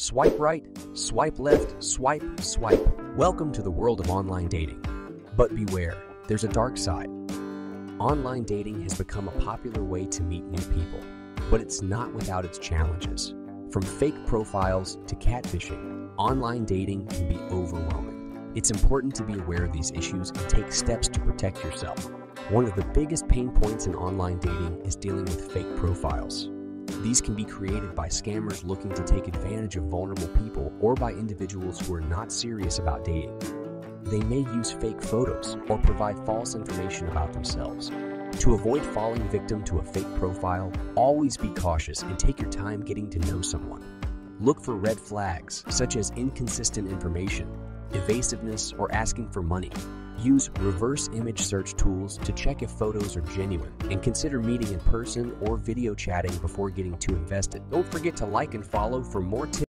Swipe right, swipe left, swipe, swipe. Welcome to the world of online dating. But beware, there's a dark side. Online dating has become a popular way to meet new people, but it's not without its challenges. From fake profiles to catfishing, online dating can be overwhelming. It's important to be aware of these issues and take steps to protect yourself. One of the biggest pain points in online dating is dealing with fake profiles. These can be created by scammers looking to take advantage of vulnerable people or by individuals who are not serious about dating. They may use fake photos or provide false information about themselves. To avoid falling victim to a fake profile, always be cautious and take your time getting to know someone. Look for red flags, such as inconsistent information, evasiveness, or asking for money. Use reverse image search tools to check if photos are genuine and consider meeting in person or video chatting before getting too invested. Don't forget to like and follow for more tips.